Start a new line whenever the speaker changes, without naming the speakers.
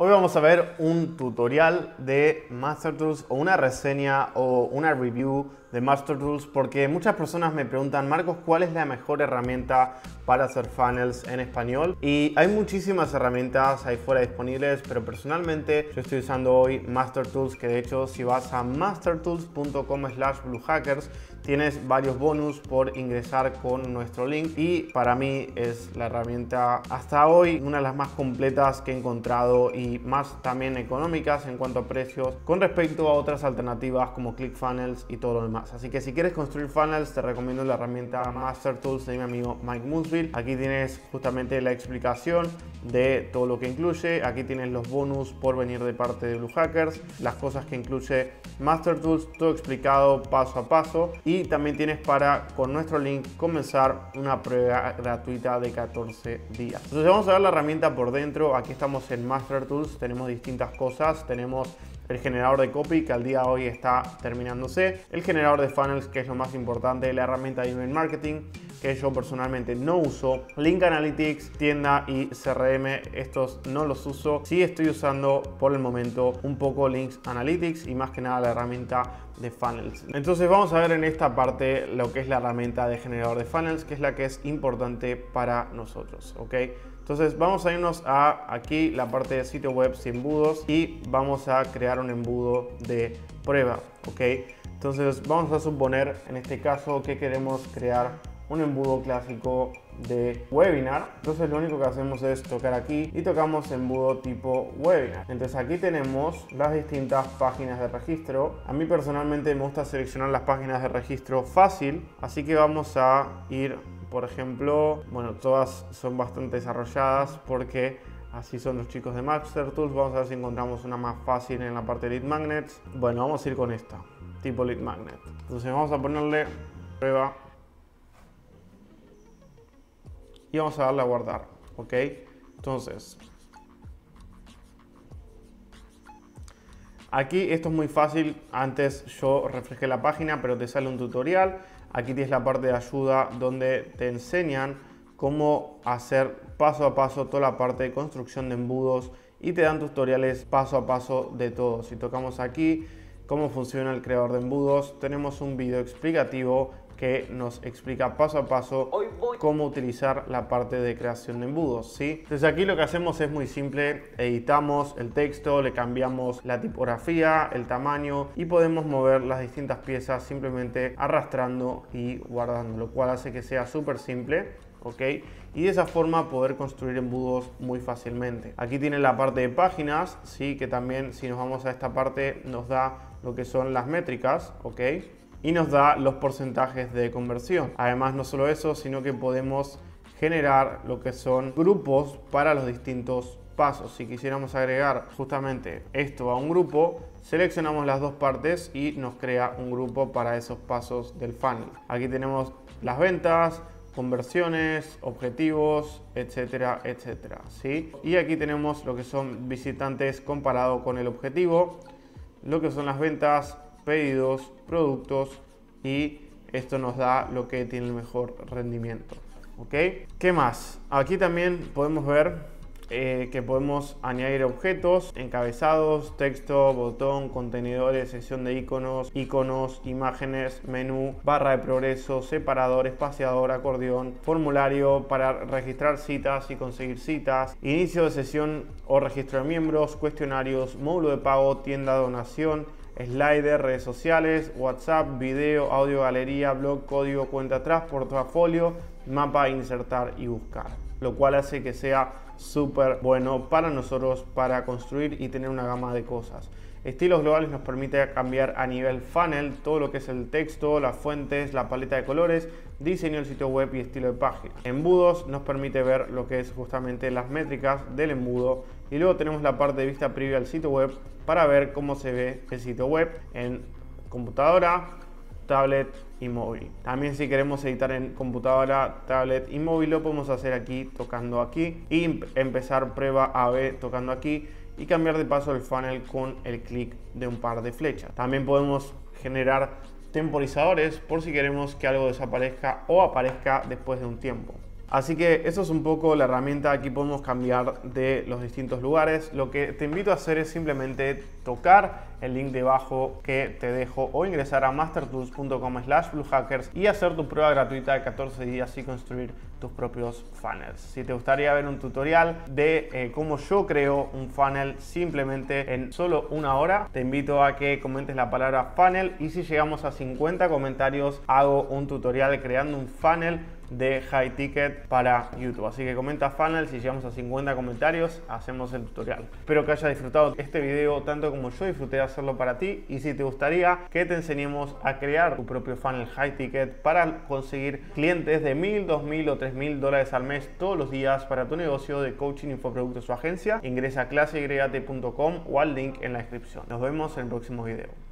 Hoy vamos a ver un tutorial de Master Tools o una reseña o una review de Master Tools porque muchas personas me preguntan, Marcos, ¿cuál es la mejor herramienta para hacer funnels en español? Y hay muchísimas herramientas ahí fuera disponibles, pero personalmente yo estoy usando hoy Master Tools, que de hecho si vas a mastertools.com slash bluehackers tienes varios bonus por ingresar con nuestro link y para mí es la herramienta hasta hoy una de las más completas que he encontrado y más también económicas en cuanto a precios con respecto a otras alternativas como ClickFunnels y todo lo demás. Así que si quieres construir funnels te recomiendo la herramienta Master Tools de mi amigo Mike Musville. Aquí tienes justamente la explicación de todo lo que incluye. Aquí tienes los bonus por venir de parte de Blue Hackers, las cosas que incluye Master Tools, todo explicado paso a paso y también tienes para con nuestro link comenzar una prueba gratuita de 14 días. Entonces vamos a ver la herramienta por dentro. Aquí estamos en Master Tools, tenemos distintas cosas, tenemos el generador de copy que al día de hoy está terminándose, el generador de funnels que es lo más importante, la herramienta de email marketing que yo personalmente no uso, Link Analytics, tienda y CRM, estos no los uso. Sí estoy usando por el momento un poco Links Analytics y más que nada la herramienta de funnels. Entonces vamos a ver en esta parte lo que es la herramienta de generador de funnels, que es la que es importante para nosotros, ¿ok? Entonces vamos a irnos a aquí la parte de sitio web sin embudos y vamos a crear un embudo de prueba, ¿ok? Entonces vamos a suponer en este caso que queremos crear un embudo clásico de webinar. Entonces lo único que hacemos es tocar aquí y tocamos embudo tipo webinar. Entonces aquí tenemos las distintas páginas de registro. A mí personalmente me gusta seleccionar las páginas de registro fácil, así que vamos a ir por ejemplo, bueno, todas son bastante desarrolladas porque así son los chicos de Master Tools. Vamos a ver si encontramos una más fácil en la parte de lead magnets. Bueno, vamos a ir con esta, tipo lead magnet. Entonces vamos a ponerle prueba y vamos a darle a guardar, ¿ok? Entonces, aquí esto es muy fácil. Antes yo reflejé la página, pero te sale un tutorial. Aquí tienes la parte de ayuda donde te enseñan cómo hacer paso a paso toda la parte de construcción de embudos y te dan tutoriales paso a paso de todo. Si tocamos aquí cómo funciona el creador de embudos, tenemos un video explicativo que nos explica paso a paso cómo utilizar la parte de creación de embudos. ¿sí? Desde aquí lo que hacemos es muy simple, editamos el texto, le cambiamos la tipografía, el tamaño y podemos mover las distintas piezas simplemente arrastrando y guardando, lo cual hace que sea súper simple. Y de esa forma poder construir embudos muy fácilmente. Aquí tiene la parte de páginas, sí, que también si nos vamos a esta parte nos da lo que son las métricas, ¿ok? Y nos da los porcentajes de conversión. Además, no solo eso, sino que podemos generar lo que son grupos para los distintos pasos. Si quisiéramos agregar justamente esto a un grupo, seleccionamos las dos partes y nos crea un grupo para esos pasos del funnel. Aquí tenemos las ventas, conversiones, objetivos, etcétera, etcétera. ¿sí? Y aquí tenemos lo que son visitantes comparado con el objetivo, lo que son las ventas, pedidos, productos y esto nos da lo que tiene el mejor rendimiento. ¿Ok? ¿Qué más? Aquí también podemos ver eh, que podemos añadir objetos, encabezados, texto, botón, contenedores, sección de iconos, iconos, imágenes, menú, barra de progreso, separador, espaciador, acordeón, formulario para registrar citas y conseguir citas, inicio de sesión o registro de miembros, cuestionarios, módulo de pago, tienda donación, slider, redes sociales, WhatsApp, video, audio, galería, blog, código, cuenta atrás, portafolio, mapa, insertar y buscar. Lo cual hace que sea súper bueno para nosotros para construir y tener una gama de cosas. Estilos globales nos permite cambiar a nivel funnel todo lo que es el texto, las fuentes, la paleta de colores, diseño del sitio web y estilo de página. Embudos nos permite ver lo que es justamente las métricas del embudo y luego tenemos la parte de vista previa al sitio web para ver cómo se ve el sitio web en computadora, tablet También si queremos editar en computadora, tablet y móvil lo podemos hacer aquí tocando aquí y empezar prueba AB tocando aquí y cambiar de paso el funnel con el clic de un par de flechas. También podemos generar temporizadores por si queremos que algo desaparezca o aparezca después de un tiempo. Así que eso es un poco la herramienta, aquí podemos cambiar de los distintos lugares. Lo que te invito a hacer es simplemente tocar el link debajo que te dejo o ingresar a mastertools.com slash bluehackers y hacer tu prueba gratuita de 14 días y construir tus propios funnels. Si te gustaría ver un tutorial de eh, cómo yo creo un funnel simplemente en solo una hora, te invito a que comentes la palabra funnel y si llegamos a 50 comentarios hago un tutorial creando un funnel de high ticket para YouTube. Así que comenta funnel, si llegamos a 50 comentarios, hacemos el tutorial. Espero que hayas disfrutado este video tanto como yo disfruté de hacerlo para ti y si te gustaría que te enseñemos a crear tu propio funnel high ticket para conseguir clientes de 1000, 2000 o 3000 dólares al mes todos los días para tu negocio de coaching, infoproductos o agencia, ingresa a claseygrate.com o al link en la descripción. Nos vemos en el próximo video.